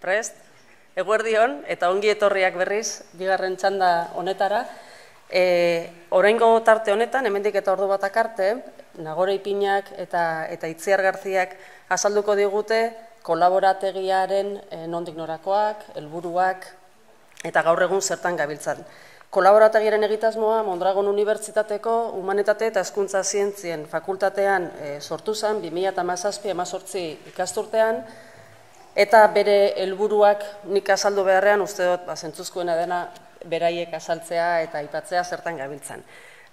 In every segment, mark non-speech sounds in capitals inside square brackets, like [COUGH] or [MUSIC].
prest, eguerdion, eta ongi etorriak berriz, bigarren txanda honetara. E, Oraingo tarte honetan, hemendik eta ordu batak arte, Nagore Ipinak eta, eta Itziar Garziak azalduko digute kolaborategiaren e, nondik norakoak, helburuak eta gaur egun zertan gabiltzan. Kolaborategiaren egitasmoa Mondragon Unibertsitateko Humanitate eta Hezkuntza Zientzien Fakultatean e, sortu zen 2017-18 ikasturtean eta bere helburuak nik azaldu beharrean uste dut ba zentzuzkoena dena beraiek azaltzea eta aipatzea zertan gabiltzan.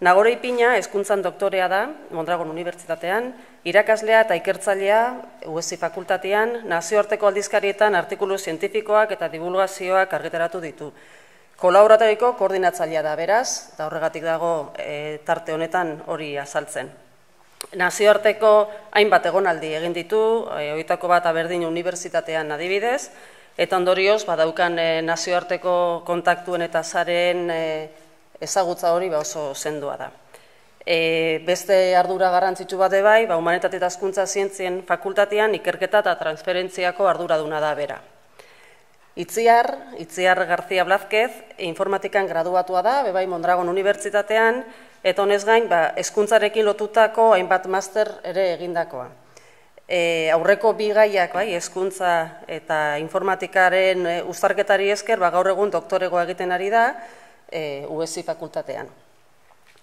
Nagore Ipina hezkuntzan doktorea da Mondragon Unibertsitatean, irakaslea eta ikertzailea USI fakultatean nazioarteko aldizkarietan artikulu zientifikoak eta divulgazioak argitaratu ditu. Kolaborategiko koordinatzailea da beraz, eta horregatik dago e, tarte honetan hori azaltzen. Nazioarteko hainbat egonaldi egin ditu, e, bat aberdin unibertsitatean adibidez, eta ondorioz, badaukan e, nazioarteko kontaktuen eta zaren e, ezagutza hori ba oso sendoa da. E, beste ardura garrantzitsu bat bai, ba, humanitate eta hezkuntza zientzien fakultatean ikerketa eta transferentziako arduraduna da bera. Itziar, Itziar Garzia Blazquez, informatikan graduatua da, bebai Mondragon Unibertsitatean, eta honez gain, ba, eskuntzarekin lotutako hainbat master ere egindakoa. E, aurreko bi gaiak, bai, eskuntza eta informatikaren e, uztarketari esker, ba, gaur egun doktoregoa egiten ari da, e, USI fakultatean.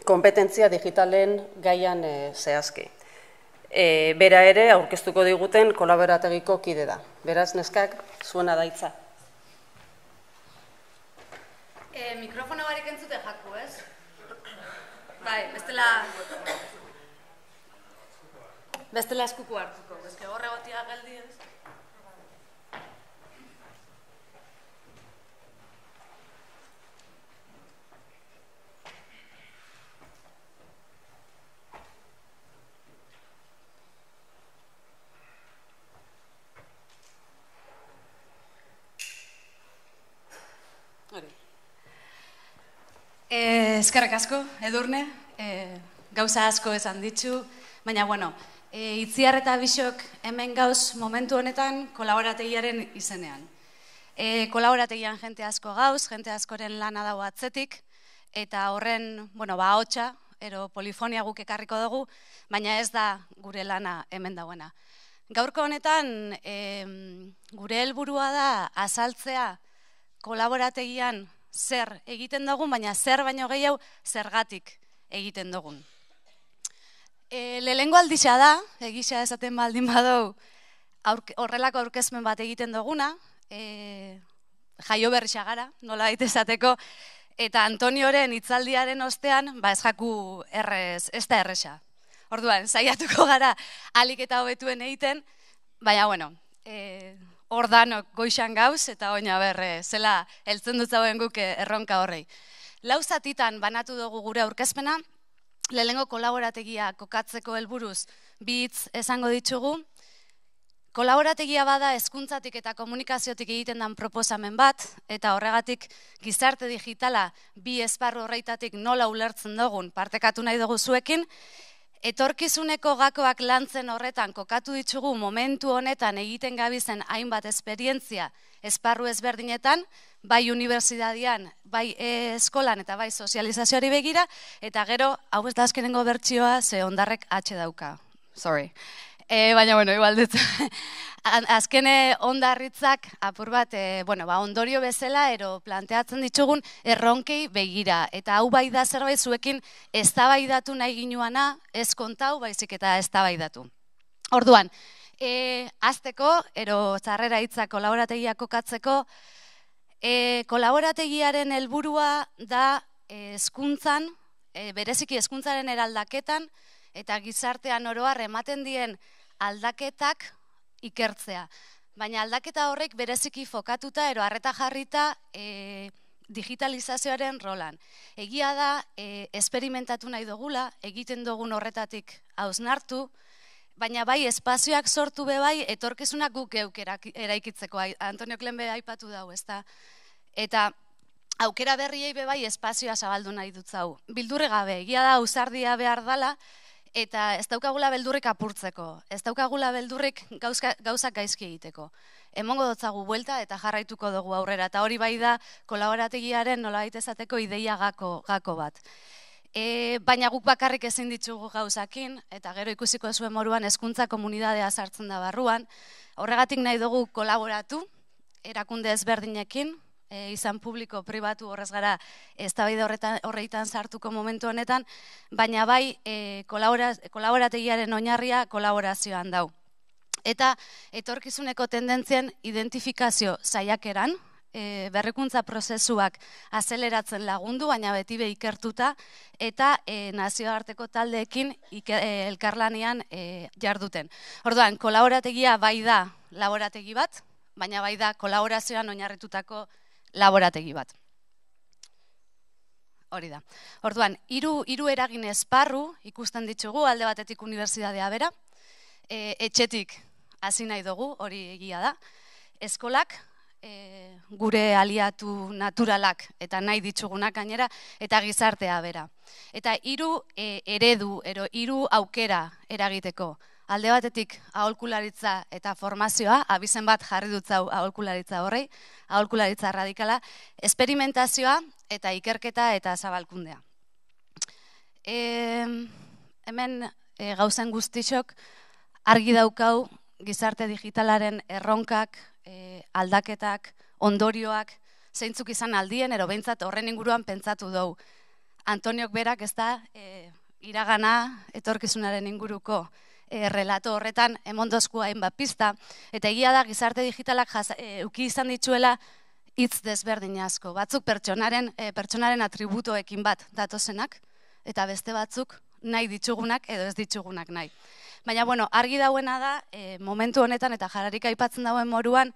Kompetentzia digitalen gaian e, zehazki. E, bera ere, aurkeztuko diguten kolaborategiko kide da. Beraz, neskak, zuena daitza. E, mikrofono barik entzute jaku, ez? Bai, bestela... Bestela eskuku hartuko, bezke horre gotia geldi ez? Eskerrek asko, edurne, eh, gauza asko esan ditzu, baina bueno, eh, itziar eta bisok hemen gauz momentu honetan kolaborategiaren izenean. Eh, kolaborategian jente asko gauz, jente askoren lana dago atzetik, eta horren, bueno, ba, hotxa, ero polifonia guk ekarriko dugu, baina ez da gure lana hemen dagoena. Gaurko honetan, eh, gure helburua da azaltzea kolaborategian zer egiten dugun, baina zer baino gehiago zergatik egiten dugun. E, lehengo aldisa da, egisa esaten baldin badau, horrelako aurkezmen bat egiten duguna, e, jaio berrixa gara, nola esateko, eta Antonioren hitzaldiaren ostean, ba ez jaku errez, ez da erresa. Orduan, saiatuko gara alik eta hobetuen egiten, baina, bueno, e, ordanok goixan gauz, eta oina berre, zela heltzen dut zauen guk erronka horrei. Lau zatitan banatu dugu gure aurkezpena, lehengo kolaborategia kokatzeko helburuz bitz esango ditugu, Kolaborategia bada hezkuntzatik eta komunikaziotik egiten dan proposamen bat, eta horregatik gizarte digitala bi esparru horreitatik nola ulertzen dugun partekatu nahi dugu zuekin, Etorkizuneko gakoak lantzen horretan kokatu ditugu momentu honetan egiten gabizen hainbat esperientzia esparru ezberdinetan, bai unibertsitatean, bai eskolan eta bai sozializazioari begira, eta gero, hau ez da azkenengo bertsioa, ze ondarrek atxe dauka. Sorry. E, baina, bueno, igual dut. [LAUGHS] Azkene ondarritzak, apur bat, e, bueno, ba, ondorio bezala, ero planteatzen ditugun erronkei begira. Eta hau bai da zerbait zuekin ez datu nahi ginuana, ez kontau, baizik eta ez datu. Orduan, e, azteko, ero txarrera hitza kolaborategia kokatzeko, e, kolaborategiaren helburua da hezkuntzan, e, bereziki hezkuntzaren eraldaketan, eta gizartean oroa ematen dien aldaketak ikertzea. Baina aldaketa horrek bereziki fokatuta ero harreta jarrita e, digitalizazioaren rolan. Egia da, e, esperimentatu nahi dugula, egiten dugun horretatik hausnartu, baina bai espazioak sortu be bai etorkizunak guk geuk eraikitzeko. Antonio Klenbe aipatu dau, ezta? Eta aukera berriei be bai espazioa zabaldu nahi dut zau. Bildurre gabe, egia da, usardia behar dala, Eta ez daukagula beldurrik apurtzeko, ez daukagula beldurrik gauzak gaizki egiteko. emongo dotzagu buelta eta jarraituko dugu aurrera. Eta hori bai da kolaborategiaren nola izateko ideia gako, gako bat. E, baina guk bakarrik ezin ditugu gauzakin, eta gero ikusiko zuen moruan hezkuntza komunidadea sartzen da barruan. Horregatik nahi dugu kolaboratu, erakunde ezberdinekin, e, izan publiko, pribatu horrez gara ez da horreitan sartuko momentu honetan, baina bai e, kolaborategiaren oinarria kolaborazioan dau. Eta etorkizuneko tendentzien identifikazio saiakeran, e, berrikuntza prozesuak azeleratzen lagundu, baina beti be ikertuta, eta e, nazioarteko taldeekin e, elkarlanean e, jarduten. Orduan, kolaborategia bai da laborategi bat, baina bai da kolaborazioan oinarritutako laborategi bat. Hori da. Orduan, hiru hiru eragin esparru ikusten ditugu alde batetik unibertsitatea bera, e, etxetik hasi nahi dugu, hori egia da. Eskolak, e, gure aliatu naturalak eta nahi ditugunak gainera eta gizartea bera. Eta hiru e, eredu, ero hiru aukera eragiteko alde batetik aholkularitza eta formazioa, abizen bat jarri dut zau aholkularitza horrei, aholkularitza radikala, esperimentazioa eta ikerketa eta zabalkundea. E, hemen e, gauzen guztixok argi daukau gizarte digitalaren erronkak, e, aldaketak, ondorioak, zeintzuk izan aldien, ero behintzat horren inguruan pentsatu dugu. Antoniok berak ez da e, iragana etorkizunaren inguruko e, relato horretan emondozku hainbat pista, eta egia da gizarte digitalak jaz, e, uki izan dituela hitz desberdin asko. Batzuk pertsonaren, e, pertsonaren atributoekin bat datozenak, eta beste batzuk nahi ditugunak edo ez ditugunak nahi. Baina, bueno, argi dauena da, e, momentu honetan eta jararik aipatzen dauen moruan,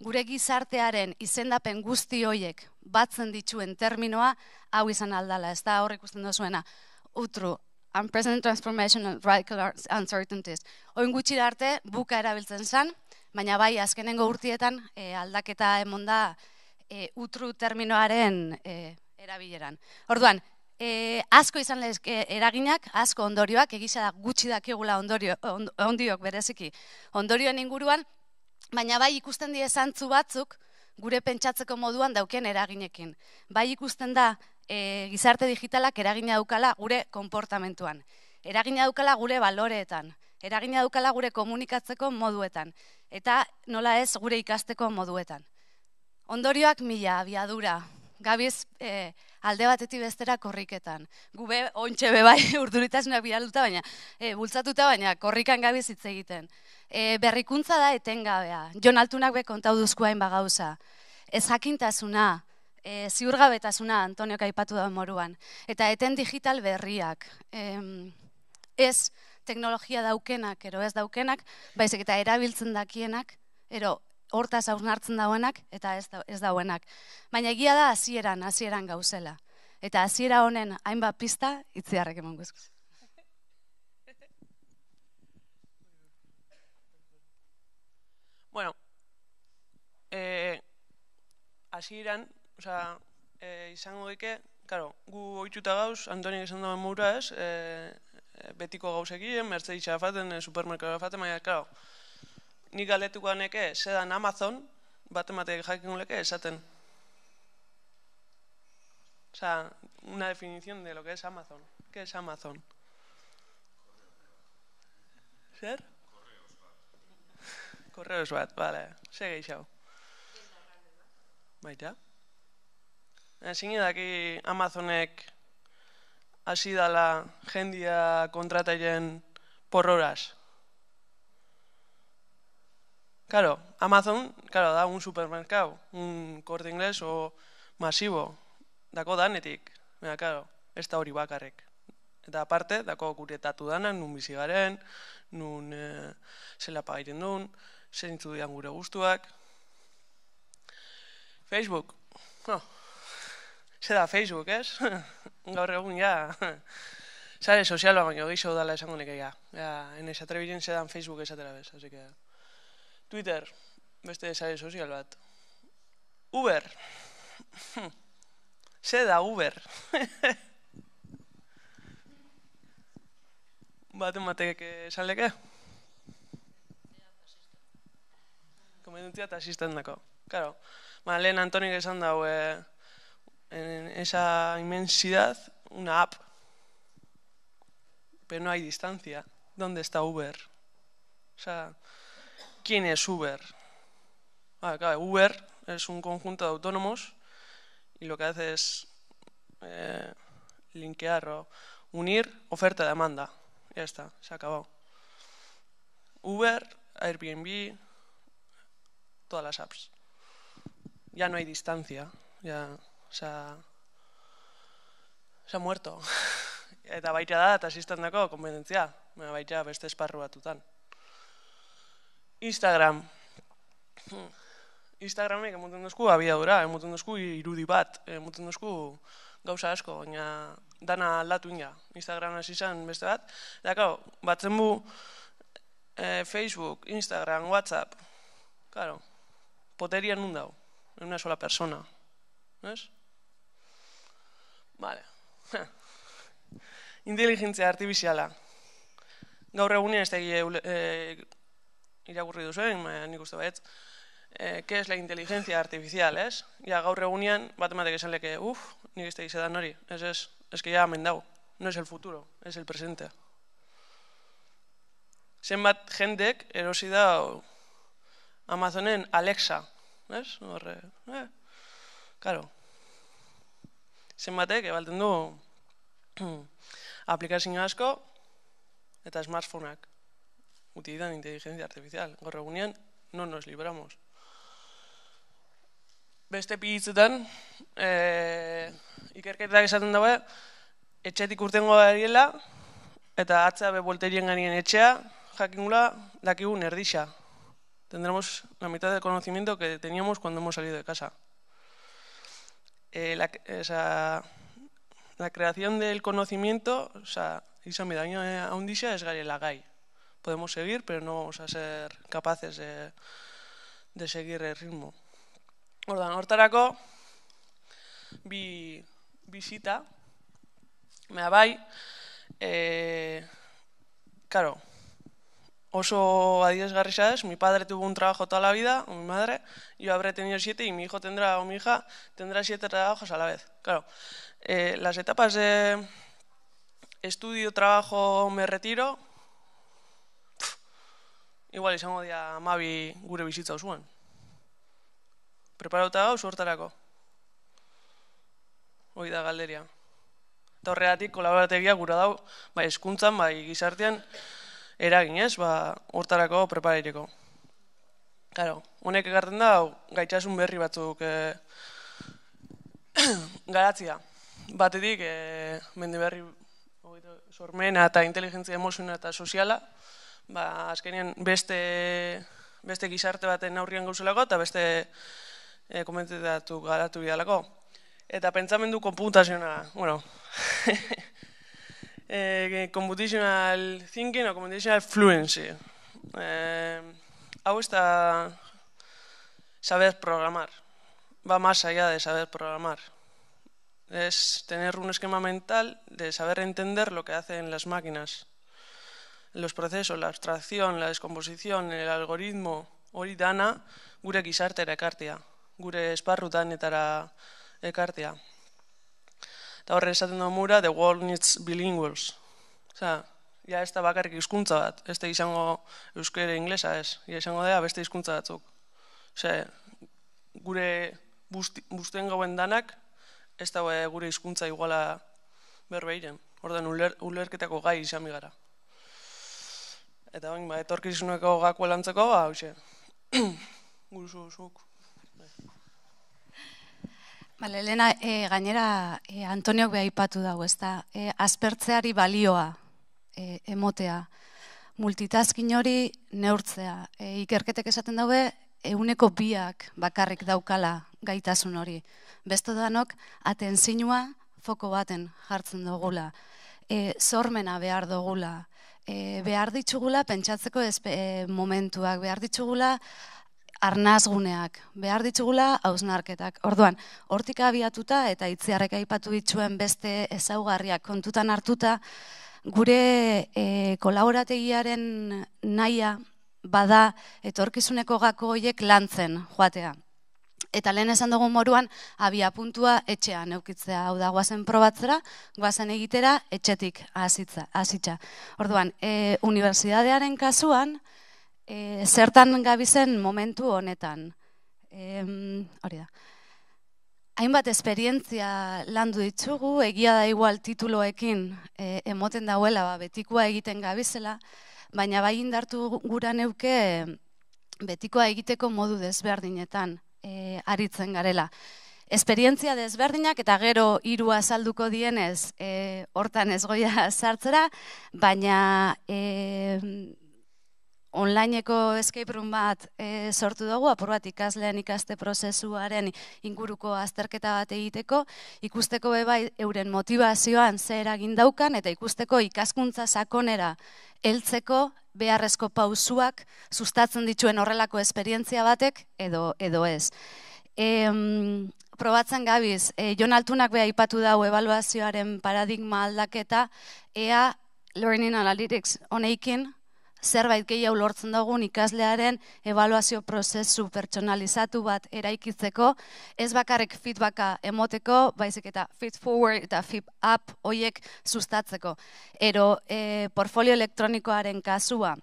gure gizartearen izendapen guzti hoiek batzen dituen terminoa, hau izan aldala, ez da horrek ikusten dozuena, utru, unprecedented transformation and radical uncertainties. Oin gutxi arte buka erabiltzen zen, baina bai azkenengo urtietan e, aldaketa emonda e, utru terminoaren e, erabileran. Orduan, e, asko izan lezke eraginak, asko ondorioak, egisa da gutxi dakigula ondorio, ondiok bereziki ondorioen inguruan, baina bai ikusten die zantzu batzuk gure pentsatzeko moduan dauken eraginekin. Bai ikusten da e, gizarte digitalak eragina daukala gure konportamentuan. Eragina daukala gure baloreetan. Eragina daukala gure komunikatzeko moduetan. Eta nola ez gure ikasteko moduetan. Ondorioak mila, abiadura. Gabiz e, alde batetik bestera korriketan. Gube ontxe be bai [LAUGHS] urduritasuna bialuta baina, e, bultzatuta baina korrikan gabiz hitz egiten. E, berrikuntza da etengabea. Jon Altunak be kontau duzkuain bagauza. Ez jakintasuna, e, ziurgabetasuna Antonio kaipatu da moruan. Eta eten digital berriak. E, ez teknologia daukenak, ero ez daukenak, baizik eta erabiltzen dakienak, ero hortaz hausnartzen dauenak, eta ez, da, ez dauenak. Baina egia da hasieran hasieran gauzela. Eta hasiera honen hainbat pista itziarrek eman guzkuz. Bueno, eh, hasieran Osa, e, izango geke, karo, gu oituta gauz, Antonik esan dauen mura ez, e, e, betiko gauzekien, mertze itxa faten, e, supermerkara faten, baina, karo, nik galetuko aneke, sedan Amazon, bat ematek jakin leke, esaten. Osa, una definición de lo que es Amazon. ¿Qué es Amazon? Zer? Correos bat. [LAUGHS] Correos bat, vale. Sege isau. Baita. Ezin edaki Amazonek hasi dala jendia kontrataien porroraz. Claro, Amazon, claro, da un supermercado, un corte inglés o masibo, dako danetik, Baina, claro, ez da hori bakarrek. Eta aparte, dako gure tatu danak, nun bizigaren, nun e, zela pagairen duen, zeintzu gure guztuak. Facebook, oh, Zer da, Facebook, ez? [LAUGHS] Gaur egun, ja. [LAUGHS] Zare sozial bat baino, gixo dala esango neke, ja. Ja, enez atrebiren zedan Facebook esatera bez, así que... Twitter, beste zare sozial bat. Uber. [LAUGHS] Zer da, Uber. Bat ematek esan leke? Kompetentzia eta asistentako. Claro, ba, lehen Antonik esan dau, eh, en esa inmensidad, una app. Pero no hay distancia. ¿Dónde está Uber? O sea, ¿quién es Uber? Uber es un conjunto de autónomos y lo que hace es eh, o unir oferta demanda. Ya está, se ha acabado. Uber, Airbnb, todas las apps. Ya no hay distancia, ya se ha muerto. [LAUGHS] Eta baita da, eta asistan dako, konbendentzia, baita beste esparru batutan. Instagram. [CLEARS THROAT] Instagramek emuten duzku abiadura, emuten duzku irudi bat, emuten duzku gauza asko, baina dana aldatu ina. Instagram hasi izan beste bat. Kau, batzen bu eh, Facebook, Instagram, WhatsApp, claro, poteria nun dau, en una sola persona. ¿Ves? Vale. [LAUGHS] Inteligentzia artifiziala. Gaur egunean ez da e, irakurri duzuen, nik uste bat, eh, ¿qué es la inteligencia artificial, es? Ja, gaur egunean, bat ematek esan leke, uff, nik ez da izadan hori, ez ez, ez que ja amen dago, no es el futuro, es el presente. Zenbat jendek erosi da Amazonen Alexa, ez? Horre, eh, karo. Zenbatek, ebalten du, [CLEARS THROAT] aplikazio asko eta smartphoneak. Utilizan inteligencia artificial. Gaur egunean, no nos libramos. Beste pigitzetan, e, ikerketak esaten daue, etxetik urtengo dariela, eta atzea be volterien ganien etxea, jakingula, dakigun erdixa. Tendremos la mitad del conocimiento que teníamos cuando hemos salido de casa. eh, la, eh, esa, la, creación del conocimiento, o sea, Isa Medaño eh, Aundisha es la Lagai. Podemos seguir, pero no vamos a ser capaces de, de seguir el ritmo. Ordan hortarako, bi bisita, mea bai, eh, claro, oso adiesgarri es, mi padre tuvo un trabajo toda la vida, o mi madre, yo habré tenido siete y mi hijo tendrá, o mi hija tendrá siete trabajos a la vez. Claro, eh, las etapas de estudio, trabajo, me retiro, pff, igual izango dia amabi gure bizitza osoan. Preparauta gau, suertarako. Hoi da galderia. Eta horregatik kolaborategia gura dau, bai eskuntzan, bai gizartean, eragin ez, ba, hortarako preparaireko. Claro, honek egarten da, gaitxasun berri batzuk [CLEARS THROAT] e, garatzia. Batetik, e, mende berri sormena eta inteligentzia emozionala eta soziala, ba, azkenean beste, beste gizarte baten aurrian gauzelako eta beste e, komentetatu garatu bidalako. Eta pentsamendu komputazionala, bueno, [LAUGHS] eh, computational thinking o computational fluency. Eh, hau ez da saber programar. Va más allá de saber programar. Es tener un esquema mental de saber entender lo que hacen las máquinas. Los procesos, la abstracción, la descomposición, el algoritmo, hori dana, gure gizartera ekartia, gure esparrutan etara. Eta horre esaten da mura, the world needs bilinguals. Osa, ja ez da bakarrik hizkuntza bat, ez da izango euskera inglesa ez, ja izango da beste hizkuntza batzuk. Osa, gure buzten gauen danak, ez da gure hizkuntza iguala berbeiren. Ordan uler, ulerketako gai izan gara. Eta bain, ba, etorkizuneko gako lantzeko, ba, hause, [CLEARS THROAT] guruzu, zuk. Bale, Elena, e, gainera e, Antoniok beha ipatu dago, ez da, e, aspertzeari balioa e, emotea, multitaskin hori neurtzea, e, ikerketek esaten daue, euneko biak bakarrik daukala gaitasun hori. Besto danok, atenzinua foko baten jartzen dugula, e, sormena behar dugula, e, behar ditugula pentsatzeko ez, e, momentuak, behar ditugula arnazguneak, behar ditugula hausnarketak. Orduan, hortik abiatuta eta itziarrek aipatu dituen beste ezaugarriak kontutan hartuta, gure e, kolaborategiaren naia bada etorkizuneko gako hoiek lantzen joatea. Eta lehen esan dugu moruan, abia puntua etxean eukitzea, hau da, guazen probatzera, guazen egitera, etxetik hasitza. Orduan, e, unibertsitatearen kasuan, e, zertan gabizen momentu honetan. E, hori da. Hainbat esperientzia landu ditugu, egia da igual tituloekin e, emoten dauela, ba, betikoa egiten gabizela, baina bai indartu gura neuke betikoa egiteko modu desberdinetan e, aritzen garela. Esperientzia desberdinak eta gero hiru azalduko dienez e, hortan ez goia [LAUGHS] sartzera, baina e, onlineko escape room bat e, sortu dugu, apur bat ikaslean ikaste prozesuaren inguruko azterketa bat egiteko, ikusteko bebai euren motivazioan zer eragin daukan, eta ikusteko ikaskuntza sakonera heltzeko beharrezko pausuak sustatzen dituen horrelako esperientzia batek edo edo ez. E, probatzen gabiz, e, Jon Altunak beha ipatu dau evaluazioaren paradigma aldaketa, ea Learning Analytics honeikin zerbait gehiago lortzen dugun ikaslearen evaluazio prozesu pertsonalizatu bat eraikitzeko, ez bakarrik feedbacka emoteko, baizik eta feed forward eta feed up hoiek sustatzeko. Ero, e, portfolio elektronikoaren kasua,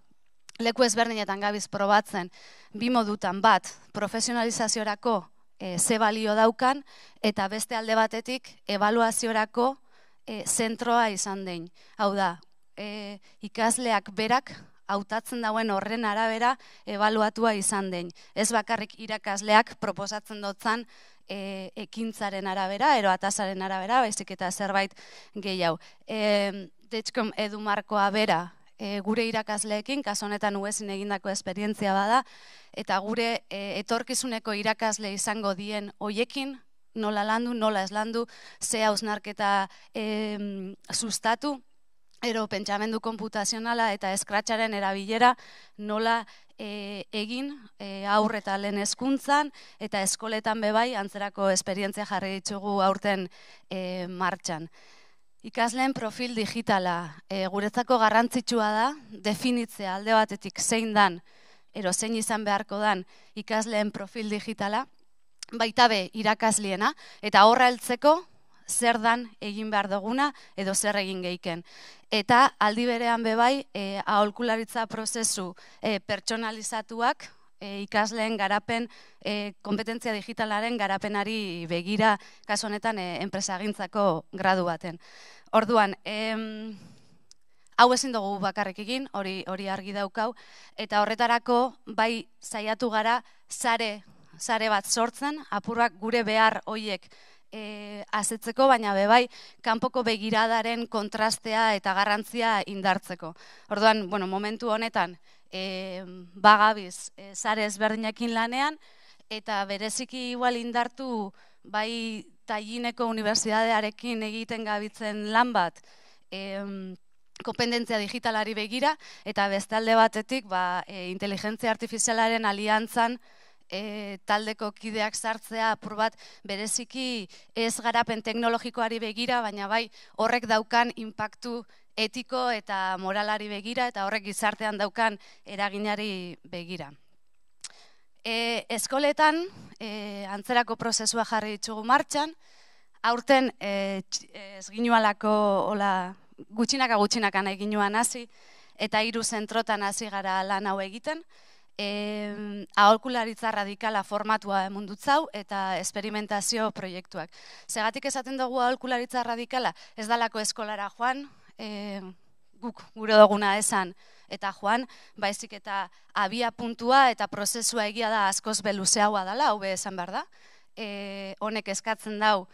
leku ezberdinetan gabiz probatzen, bi modutan bat, profesionalizaziorako e, ze balio daukan, eta beste alde batetik, evaluaziorako e, zentroa izan den. Hau da, e, ikasleak berak hautatzen dauen horren arabera ebaluatua izan den. Ez bakarrik irakasleak proposatzen dutzen e, ekintzaren arabera, ero atasaren arabera, baizik eta zerbait gehiago. E, Detskom edu markoa bera e, gure irakasleekin, kaso honetan uezin egindako esperientzia bada, eta gure e, etorkizuneko irakasle izango dien hoiekin, nola landu, nola ez landu, ze hausnarketa e, sustatu, ero pentsamendu konputazionala eta eskratxaren erabilera nola e, egin e, aurre eta lehen eskuntzan eta eskoletan bebai antzerako esperientzia jarri ditugu aurten e, martxan. Ikasleen profil digitala e, guretzako garrantzitsua da, definitzea alde batetik zein dan, ero zein izan beharko dan ikasleen profil digitala, baita be irakasliena, eta horra heltzeko zer dan egin behar duguna edo zer egin geiken. Eta aldi berean bebai, e, aholkularitza prozesu e, pertsonalizatuak, e, ikasleen garapen, e, kompetentzia digitalaren garapenari begira, kasu honetan, e, enpresagintzako gradu baten. Orduan, em, hau ezin dugu bakarrik egin, hori hori argi daukau, eta horretarako bai saiatu gara sare sare bat sortzen, apurrak gure behar hoiek e, azetzeko, baina bebai kanpoko begiradaren kontrastea eta garrantzia indartzeko. Orduan, bueno, momentu honetan, e, bagabiz, e, zare ezberdinekin lanean, eta bereziki igual indartu bai taiineko unibertsitatearekin egiten gabitzen lan bat, e, kopendentzia digitalari begira, eta bestalde batetik, ba, e, inteligentzia artifizialaren aliantzan, e, taldeko kideak sartzea apur bat bereziki ez garapen teknologikoari begira, baina bai horrek daukan inpaktu etiko eta moralari begira eta horrek gizartean daukan eraginari begira. E, eskoletan e, antzerako prozesua jarri ditugu martxan, aurten e, ez ginualako hola, gutxinaka gutxinaka nahi ginuan hasi eta hiru zentrotan hasi gara lan hau egiten eh, aholkularitza radikala formatua emundutzau eta esperimentazio proiektuak. Segatik esaten dugu aholkularitza radikala, ez dalako eskolara joan, eh, guk gure duguna esan, eta joan, baizik eta abia puntua eta prozesua egia da askoz beluzeagoa dela, hau esan behar da. E, honek eskatzen dau,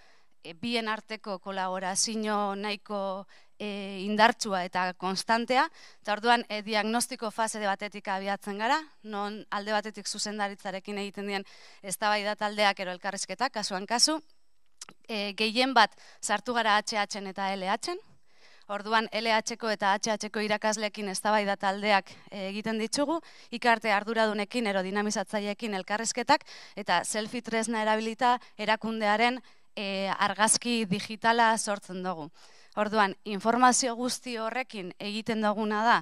e, bien arteko kolaborazio nahiko e, indartsua eta konstantea, eta orduan e, diagnostiko fase de batetik abiatzen gara, non alde batetik zuzendaritzarekin egiten dien ez da taldeak ero elkarrizketak, kasuan kasu, e, gehien bat sartu gara HH eta LH, Orduan LH-ko eta HH-ko irakaslekin eztabaida taldeak e, egiten ditugu, ikarte arduradunekin erodinamizatzaileekin elkarrezketak eta selfie tresna erabilita erakundearen e, argazki digitala sortzen dugu. Orduan, informazio guzti horrekin egiten duguna da,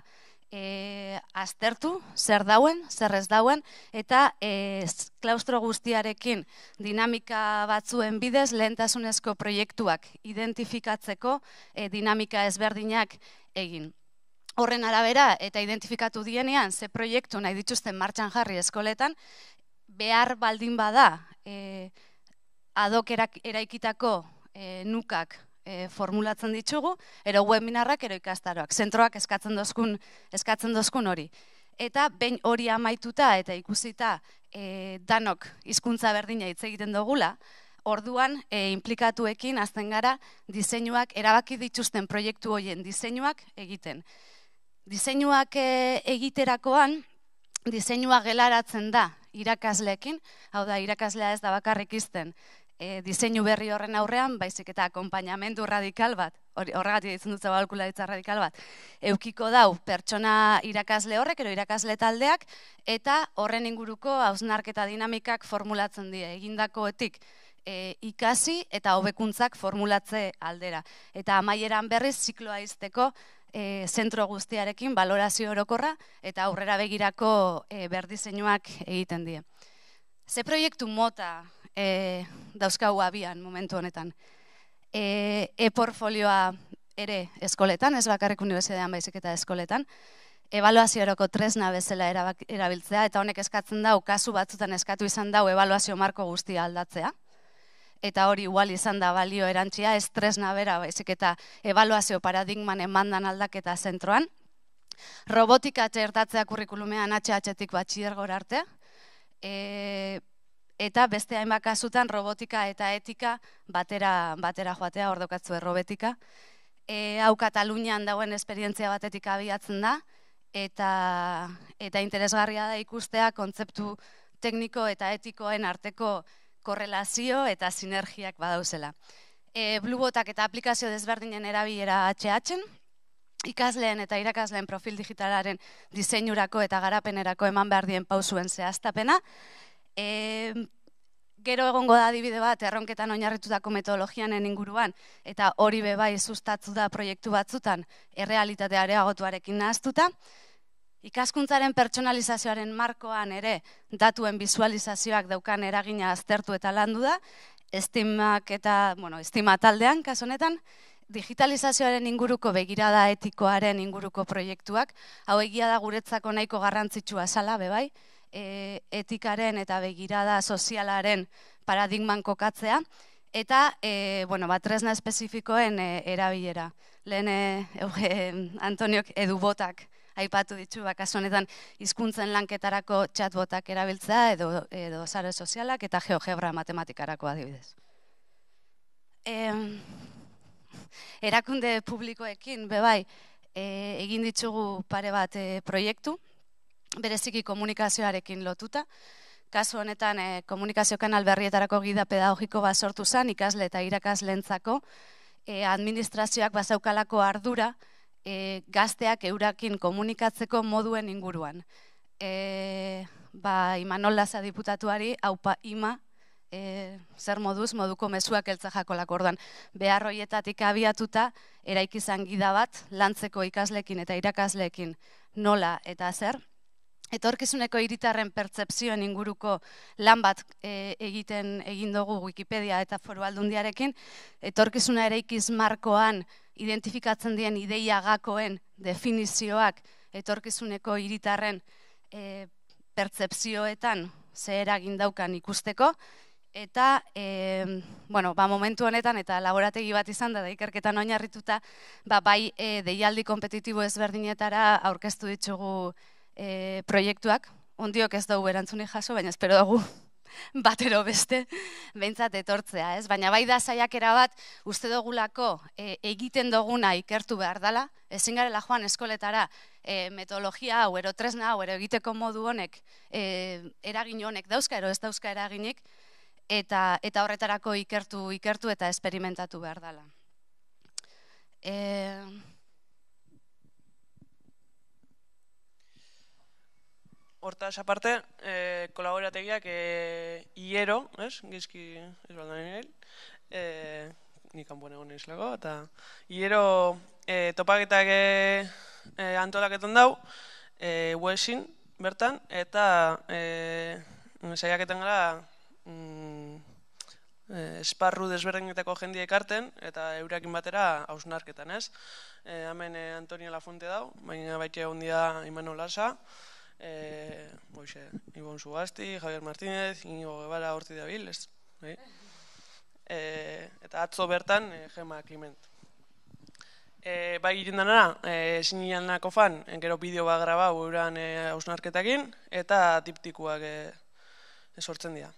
e, aztertu, zer dauen, zer ez dauen, eta e, klaustro guztiarekin dinamika batzuen bidez lehentasunezko proiektuak identifikatzeko e, dinamika ezberdinak egin. Horren arabera eta identifikatu dienean ze proiektu nahi dituzten martxan jarri eskoletan, behar baldin bada e, adok eraikitako e, nukak e, formulatzen ditugu, ero webinarrak, ero ikastaroak, zentroak eskatzen dozkun, eskatzen dozkun hori. Eta behin hori amaituta eta ikusita e, danok hizkuntza berdina hitz egiten dugula, orduan e, implikatuekin azten gara diseinuak erabaki dituzten proiektu hoien diseinuak egiten. Diseinuak e, egiterakoan, diseinua gelaratzen da irakasleekin, hau da irakaslea ez da bakarrik izten, e, diseinu berri horren aurrean, baizik eta akompainamendu radikal bat, horregatik ditzen dut zabalkularitza radikal bat, eukiko dau pertsona irakasle horrek, ero irakasle taldeak, eta horren inguruko hausnarketa dinamikak formulatzen die, egindakoetik e, ikasi eta hobekuntzak formulatze aldera. Eta amaieran berriz zikloa izteko e, zentro guztiarekin balorazio orokorra eta aurrera begirako e, berdizeinuak egiten die. Ze proiektu mota e, dauzkagu abian momentu honetan. E, e-portfolioa ere eskoletan, ez bakarrik unibertsitatean baizik eta eskoletan, evaluazioroko tresna bezala erabiltzea, eta honek eskatzen dau, kasu batzutan eskatu izan dau, evaluazio marko guztia aldatzea. Eta hori igual izan da balio erantzia, ez tresna bera, baizik eta evaluazio paradigman emandan aldaketa zentroan. Robotika txertatzea kurrikulumean HH-tik batxiergor arte. E, eta beste hainbat kasutan robotika eta etika batera batera joatea ordokatzu errobetika. E, hau Katalunian dagoen esperientzia batetik abiatzen da eta eta interesgarria da ikustea kontzeptu tekniko eta etikoen arteko korrelazio eta sinergiak badauzela. E, Bluebotak eta aplikazio desberdinen erabilera HH-en, ikasleen eta irakasleen profil digitalaren diseinurako eta garapenerako eman behar dien pausuen zehaztapena, e, gero egongo da adibide bat erronketan oinarritutako metodologianen inguruan eta hori be bai sustatzu da proiektu batzutan errealitatea areagotuarekin nahaztuta. Ikaskuntzaren pertsonalizazioaren markoan ere datuen visualizazioak daukan eragina aztertu eta landu da, estimak eta, bueno, estima taldean, kaso honetan, digitalizazioaren inguruko begirada etikoaren inguruko proiektuak, hau egia da guretzako nahiko garrantzitsua sala, bebai, e, etikaren eta begirada sozialaren paradigman kokatzea, eta e, bueno, bat tresna espezifikoen e, erabilera. Lehen e, Antoniok edubotak aipatu ditu, bakaso honetan hizkuntzen lanketarako chatbotak erabiltzea edo, edo sare sozialak eta geogebra matematikarako adibidez. E, erakunde publikoekin, bebai, e, egin ditugu pare bat e, proiektu, bereziki komunikazioarekin lotuta. Kasu honetan e, komunikazio kanal berrietarako gida pedagogiko bat sortu zen ikasle eta irakaslentzako e, administrazioak bazaukalako ardura e, gazteak eurakin komunikatzeko moduen inguruan. E, ba, Imanol diputatuari, haupa ima, e, zer moduz, moduko mezuak eltza jakolako orduan. Behar hoietatik abiatuta, eraikizan gida bat, lantzeko ikaslekin eta irakaslekin nola eta zer, etorkizuneko hiritarren pertsepzioen inguruko lan bat e, egiten egin dugu Wikipedia eta Foru Aldundiarekin, etorkizuna ere ikiz markoan identifikatzen dien ideia gakoen definizioak etorkizuneko hiritarren e, pertsepzioetan ze eragin daukan ikusteko, eta e, bueno, ba, momentu honetan eta laborategi bat izan da, da ikerketan oinarrituta, ba, bai e, deialdi kompetitibo ezberdinetara aurkeztu ditugu e, proiektuak, ondiok ez dugu erantzunik jaso, baina espero dugu [LAUGHS] batero beste, behintzat etortzea, ez? Baina bai da saiakera bat, uste dugulako e, egiten duguna ikertu behar dela, ezin garela joan eskoletara e, metodologia hau, ero tresna hau, ero egiteko modu honek, e, eragin honek dauzka, ero ez dauzka eraginik, eta, eta horretarako ikertu, ikertu eta esperimentatu behar dela. E, hortaz aparte, e, kolaborategiak e, iero, ez? Gizki, ez balda nire, e, nik egon izlago, eta iero e, topaketak e, antolaketan dau, e, uesin, bertan, eta e, saiaketan gara mm, e, esparru desberdinetako jendia ekarten, eta eurakin batera hausnarketan, ez? E, hemen e, Antonio Lafonte dau, baina baita egon dia Imano Lasa, e, boixe, Ibon Zugasti, Javier Martínez, Inigo Guevara horti dabil, ez? Bai? E, eta atzo bertan, e, Gema Kliment. E, bai egiten dena, e, sinianako fan, gero bideo bat graba uran e, ausnarketakin, eta tiptikuak e, sortzen dira.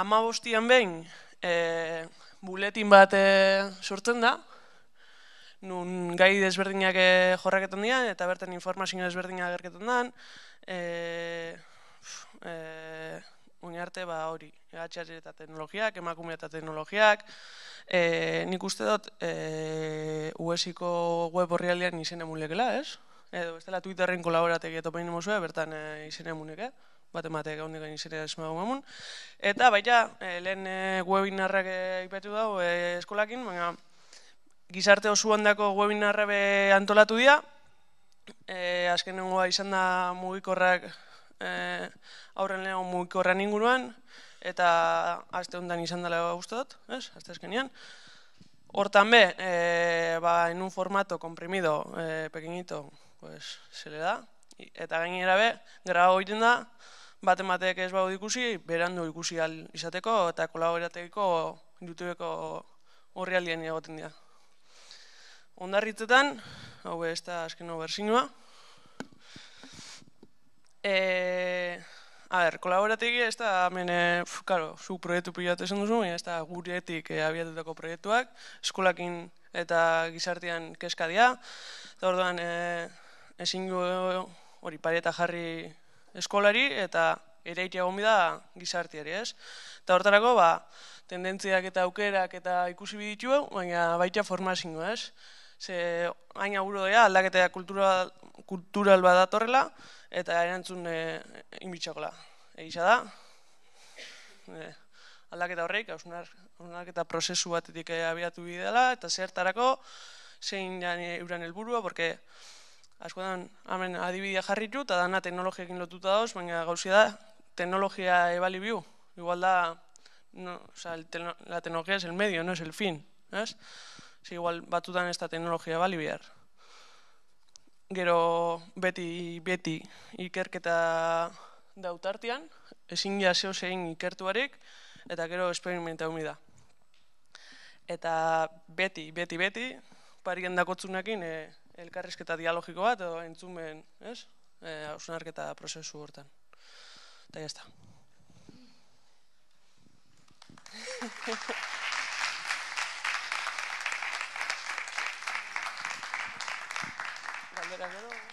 Ama bostian behin, e, buletin bat e, sortzen da, nun gai desberdinak e, jorraketan dira, eta bertan informazio desberdinak agerketan da, e, e, arte ba hori, egatxar eta teknologiak, emakume eta teknologiak, e, nik uste dut e, USiko web horri izen emunekela, ez? Edo, ez dela Twitterren kolaborategi eto pein bertan e, izen emuneke, bat ematek egon dira izen emun. Eta baita, e, lehen e, webinarrak e, ipatu dago e, eskolakin, baina gizarte oso handako webinarra be antolatu dira, e, azken izan da mugikorrak e, aurren lehen mugikorran inguruan, eta aste honetan izan dela dut, ez? Aste eskenean. Hortan be, e, ba, en un formato comprimido, e, pequeñito, pues, se le da. Eta gainera be, grabo egiten da, bat emateek ez bau ikusi, berandu ikusi al izateko, eta kolaboratekiko YouTubeko horri aldien egoten dira. Ondarritzetan, hau ez da azkeno bersinua, e, A ber, kolaborategi ez da, hemen, e, karo, zu proiektu pilatu esan duzu, ez da guretik e, abiatutako proiektuak, eskolakin eta gizartean kezka dira, eta orduan e, ezin hori pareta jarri eskolari eta ere egon da gizartiari, ez? Eta hortarako, ba, tendentziak eta aukerak eta ikusi biditu, baina baita formazio, ez? Ze, hain dira, aldaketa kultural, kultural badatorrela, eta erantzun e, inbitxakola. Egisa da, e, aldaketa horreik, aldaketa prozesu batetik abiatu bidela, eta zertarako, zein euren helburua, porque askotan hemen adibidea jarritu, eta dana teknologiakin lotuta dauz, baina gauzia da, teknologia ebali biu. Igual da, no, o sea, el, la tecnología es el medio, no es el fin. ¿es? Si igual batutan esta teknologia ebali bihar gero beti beti ikerketa dautartian, ezin ja zeo zein ikertuarik, eta gero esperimenta humi da. Eta beti, beti, beti, parien dakotzunekin e, elkarrizketa dialogiko bat, edo entzumen, ez? E, Ausunarketa prozesu hortan. Eta jazta. [LAUGHS] Galdera gero.